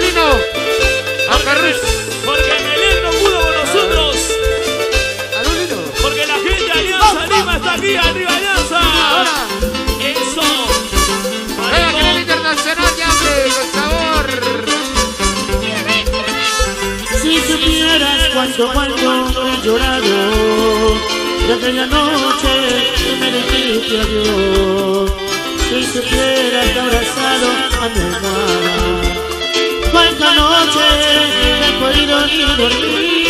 Lino. Acarrus. Porque Melén no pudo con nosotros. Aló, Lino. Porque la gente de Alianza Lima está aquí, arriba Alianza. Ahora. Eso. Venga, crema Maricón. internacional, ya, hombre, con sabor. Si supieras cuánto, cuánto he llorado de aquella noche que me dijiste adiós. Si supieras que abrazado a mi hermana, cuánta noche no he podido ni dormir.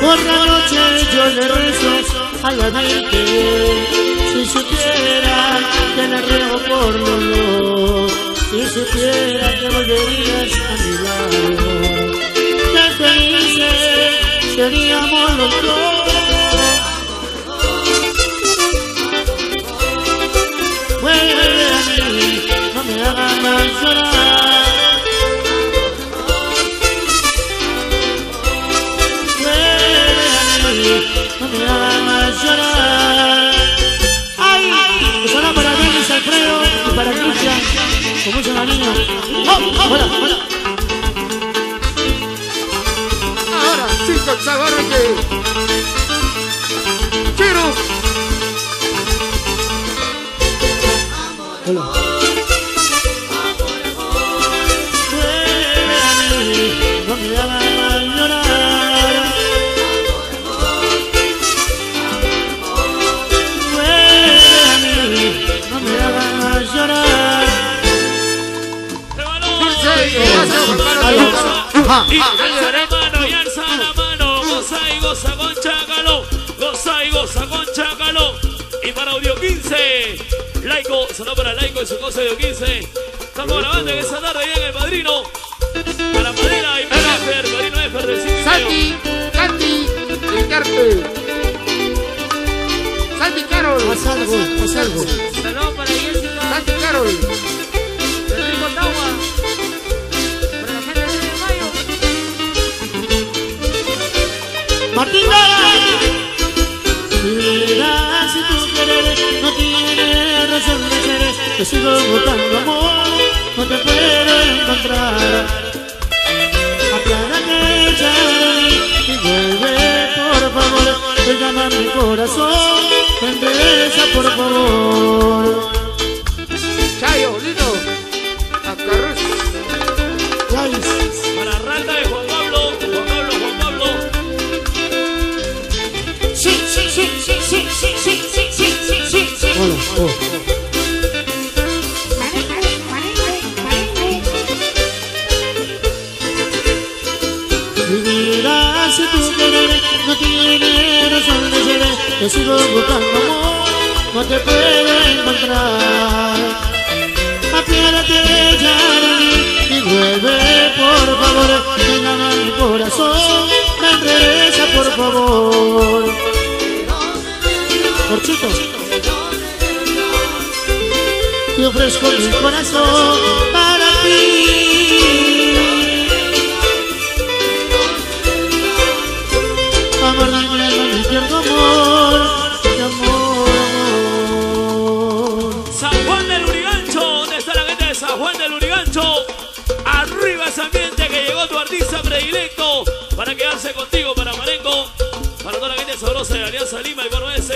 Por la noche yo le rezo a la Virgen Si supiera que le ruego por dos Si supiera que volverías a mi lado Qué felices seríamos los dos. Vuelve a mí, no me hagas más llorar niño, niño. ¡Oh! Ahora, chicos, agárrate. Y alza la mano, y alza la mano. Goza y goza con Chácalo. Goza y goza con. Y para Audio 15. Laico, sonó para Laico y su cosa Audio 15. Estamos grabando en esa tarde ahí en el padrino. Para Madera y para Efer, padrino Efer. Santi, Santi, Ricarte. Santi Carol. Haz algo, haz algo. Saludos para Jessica, Santi Carol. Sigo buscando amor, no te puedo encontrar. Aplánate, Charlie, y vuelve, por favor, te llama mi corazón, regresa, por favor. Chayo, Lino. Acarrus. Ay, Para Rata de Juan Pablo. Juan Pablo, Juan Pablo. sí, sí, sí, sí, sí, sí, sí, sí, sí, sí, sí, sí. Te sigo buscando amor, no te puedo encontrar. Apiádate ya de mí y vuelve, por favor, que llama mi corazón, me regresa, por favor. Porchito, te ofrezco mi corazón para ti. Amor, alma, mi tierno amor, ambiente que llegó tu artista predilecto para quedarse contigo, para Marengo, para toda la gente sabrosa de Alianza Lima y Bono S.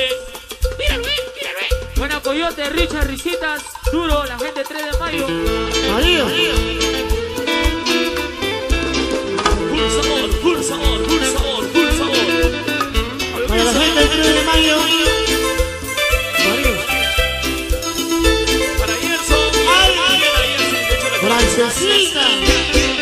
Buena Coyote, Richard, Risitas, Duro, la gente 3 de mayo. María, Full sabor, full sabor, full sabor, full sabor. para la gente del 3 de mayo. María, Para Gerson, Francesita.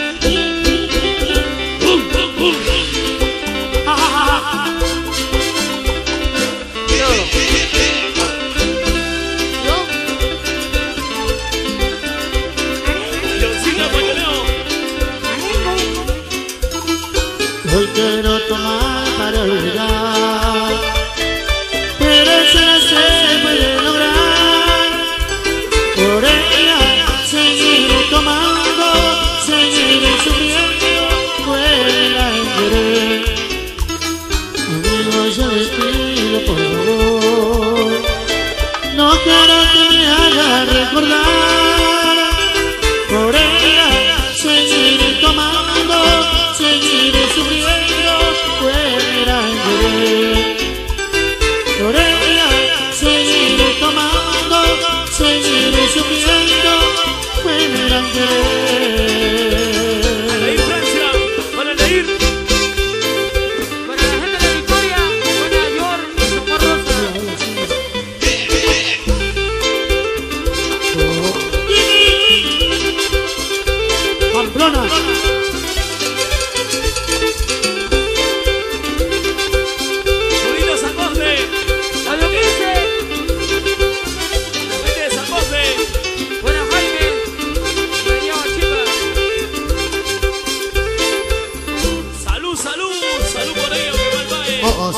Oh,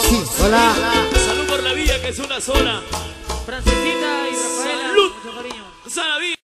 Hola. Salud por la vida que es una sola. Francisita y Rafaela. Salud. Mucho.